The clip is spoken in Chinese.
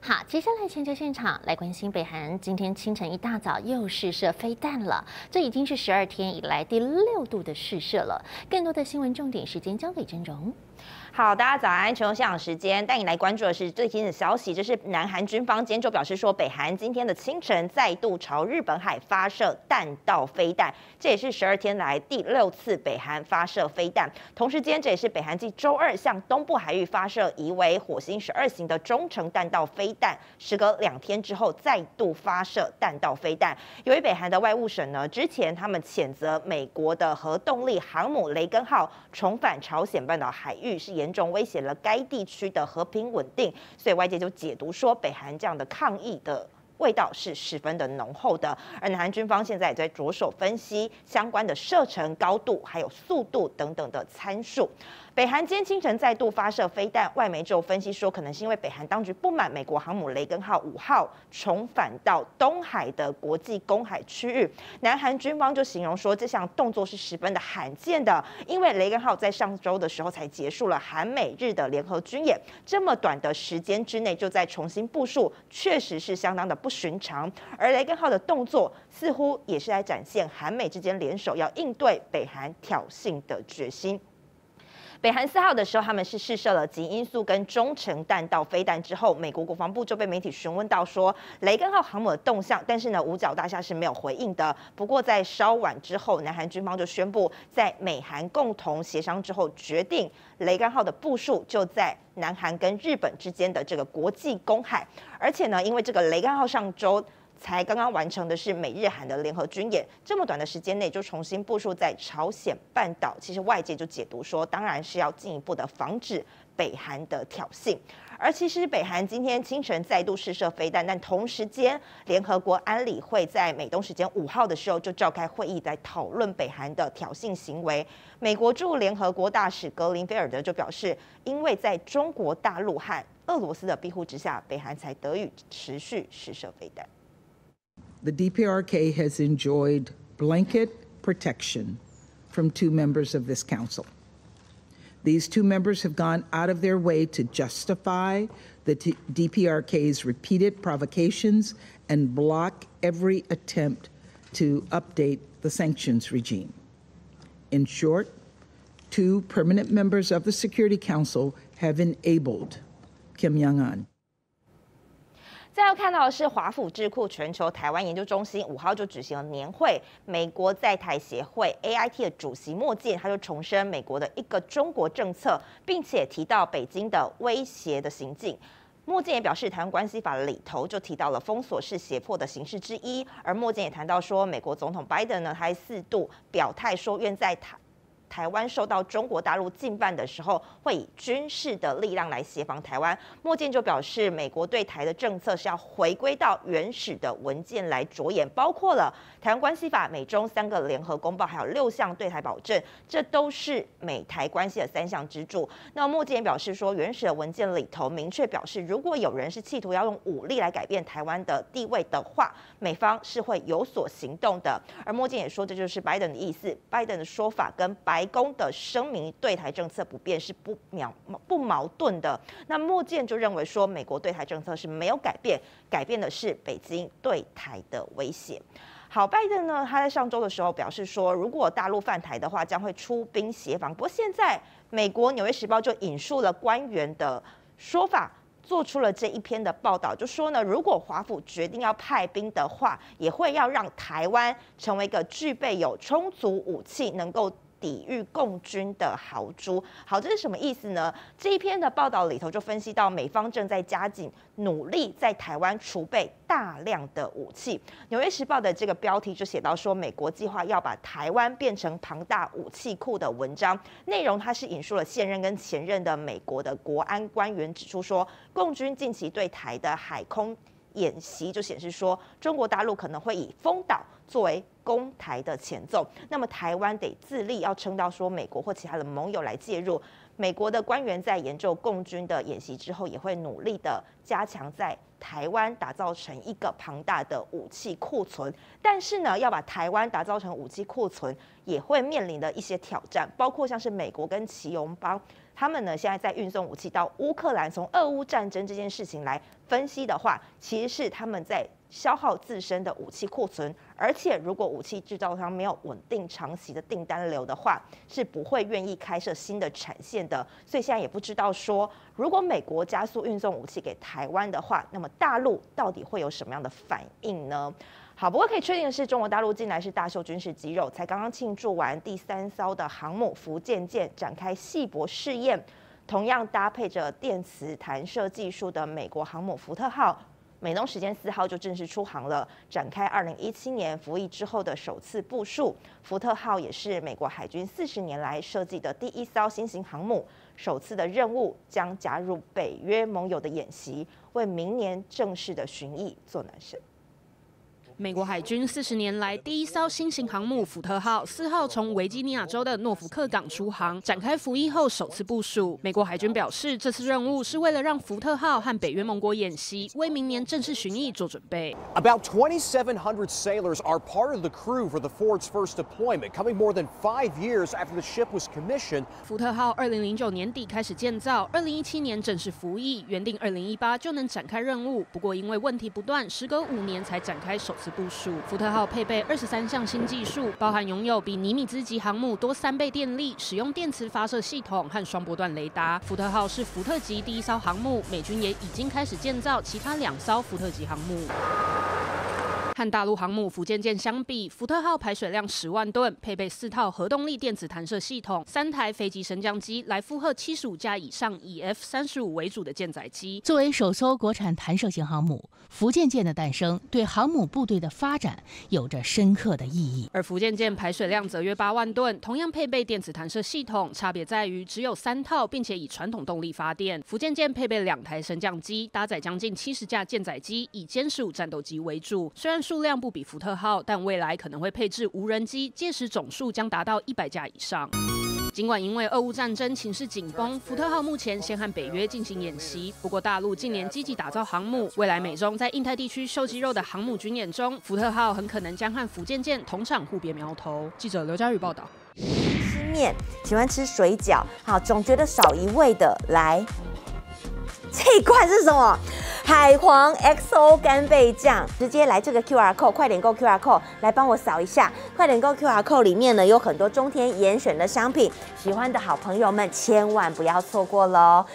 好，接下来全球现场来关心北韩今天清晨一大早又试射飞弹了，这已经是十二天以来第六度的试射了。更多的新闻重点时间交给真荣。好，大家早安！全球现场时间带你来关注的是最新的消息，这是南韩军方今天就表示说，北韩今天的清晨再度朝日本海发射弹道飞弹，这也是十二天来第六次北韩发射飞弹。同时间，这也是北韩继周二向东部海域发射疑为火星十二型的中程弹道飞弹，时隔两天之后再度发射弹道飞弹。由于北韩的外务省呢，之前他们谴责美国的核动力航母雷根号重返朝鲜半岛海域是严。严重威胁了该地区的和平稳定，所以外界就解读说，北韩这样的抗议的味道是十分的浓厚的。而南韩军方现在也在着手分析相关的射程高度、还有速度等等的参数。北韩今天清晨再度发射飞弹，外媒就分析说，可能是因为北韩当局不满美国航母雷根号五号重返到东海的国际公海区域。南韩军方就形容说，这项动作是十分的罕见的，因为雷根号在上周的时候才结束了韩美日的联合军演，这么短的时间之内就在重新部署，确实是相当的不寻常。而雷根号的动作似乎也是在展现韩美之间联手要应对北韩挑衅的决心。北韩四号的时候，他们是试射了极音速跟中程弹道飞弹之后，美国国防部就被媒体询问到说雷根号航母的动向，但是呢五角大厦是没有回应的。不过在稍晚之后，南韩军方就宣布，在美韩共同协商之后，决定雷根号的部署就在南韩跟日本之间的这个国际公海，而且呢，因为这个雷根号上周。才刚刚完成的是美日韩的联合军演，这么短的时间内就重新部署在朝鲜半岛，其实外界就解读说，当然是要进一步的防止北韩的挑衅。而其实北韩今天清晨再度试射飞弹，但同时间联合国安理会在美东时间五号的时候就召开会议在讨论北韩的挑衅行为。美国驻联合国大使格林菲尔德就表示，因为在中国大陆和俄罗斯的庇护之下，北韩才得以持续试射飞弹。The DPRK has enjoyed blanket protection from two members of this council. These two members have gone out of their way to justify the DPRK's repeated provocations and block every attempt to update the sanctions regime. In short, two permanent members of the Security Council have enabled Kim Jong un. 再要看到的是华府智库全球台湾研究中心五号就举行了年会，美国在台协会 AIT 的主席莫健他就重申美国的一个中国政策，并且提到北京的威胁的行径。莫健也表示，台湾关系法里头就提到了封锁是胁迫的形式之一，而莫健也谈到说，美国总统拜登呢，他四度表态说愿在台。台湾受到中国大陆禁办的时候，会以军事的力量来协防台湾。莫健就表示，美国对台的政策是要回归到原始的文件来着眼，包括了《台湾关系法》、美中三个联合公报，还有六项对台保证，这都是美台关系的三项支柱。那莫健也表示说，原始的文件里头明确表示，如果有人是企图要用武力来改变台湾的地位的话，美方是会有所行动的。而莫健也说，这就是拜登的意思。拜登的说法跟白。白宫的声明对台政策不变是不矛不矛盾的。那莫健就认为说，美国对台政策是没有改变，改变的是北京对台的威胁。好，拜登呢，他在上周的时候表示说，如果大陆犯台的话，将会出兵协防。不过现在，美国《纽约时报》就引述了官员的说法。做出了这一篇的报道，就说呢，如果华府决定要派兵的话，也会要让台湾成为一个具备有充足武器能够。抵御共军的豪猪，好，这是什么意思呢？这一篇的报道里头就分析到，美方正在加紧努力在台湾储备大量的武器。纽约时报的这个标题就写到说，美国计划要把台湾变成庞大武器库的文章，内容它是引述了现任跟前任的美国的国安官员指出说，共军近期对台的海空演习就显示说，中国大陆可能会以封岛作为。攻台的前奏，那么台湾得自立，要撑到说美国或其他的盟友来介入。美国的官员在研究共军的演习之后，也会努力的加强在台湾打造成一个庞大的武器库存。但是呢，要把台湾打造成武器库存，也会面临的一些挑战，包括像是美国跟其盟邦。他们呢，现在在运送武器到乌克兰，从俄乌战争这件事情来分析的话，其实是他们在消耗自身的武器库存，而且如果武器制造商没有稳定长期的订单流的话，是不会愿意开设新的产线的。所以现在也不知道说，如果美国加速运送武器给台湾的话，那么大陆到底会有什么样的反应呢？好，不过可以确定的是，中国大陆近来是大秀军事肌肉，才刚刚庆祝完第三艘的航母福建舰展开细薄试验，同样搭配着电磁弹射技术的美国航母福特号，美东时间四号就正式出航了，展开二零一七年服役之后的首次部署。福特号也是美国海军四十年来设计的第一艘新型航母，首次的任务将加入北约盟友的演习，为明年正式的巡弋做暖身。美国海军四十年来第一艘新型航母福特号四号从维吉尼亚州的诺福克港出航，展开服役后首次部署。美国海军表示，这次任务是为了让福特号和北约盟国演习，为明年正式巡弋做准备。About 2,700 sailors are part of the crew for the Ford's first deployment, coming more than five years after the ship was commissioned. 福特号二零零九年底开始建造，二零一七年正式服役，原定二零一八就能展开任务。不过因为问题不断，时隔五年才展开首次。部署，福特号配备二十三项新技术，包含拥有比尼米兹级航母多三倍电力，使用电磁发射系统和双波段雷达。福特号是福特级第一艘航母，美军也已经开始建造其他两艘福特级航母。和大陆航母福建舰相比，福特号排水量十万吨，配备四套核动力电子弹射系统，三台飞机升降机来负荷七十五架以上以 F 三十五为主的舰载机。作为首艘国产弹射型航母，福建舰的诞生对航母部队的发展有着深刻的意义。而福建舰排水量则约八万吨，同样配备电子弹射系统，差别在于只有三套，并且以传统动力发电。福建舰配备两台升降机，搭载将近七十架舰载机，以歼十五战斗机为主。虽然数量不比福特号，但未来可能会配置无人机，届时总数将达到一百架以上。尽管因为俄乌战争情势紧绷，福特号目前先和北约进行演习。不过，大陆近年积极打造航母，未来美中在印太地区秀肌肉的航母军演中，福特号很可能将和福建舰同场互别苗头。记者刘佳宇报道。吃面喜欢吃水饺，好，总觉得少一味的来。这一块是什么？海皇 XO 干贝酱，直接来这个 QR code，快点购 QR code，来帮我扫一下。快点购 QR code 里面呢有很多中天严选的商品，喜欢的好朋友们千万不要错过喽。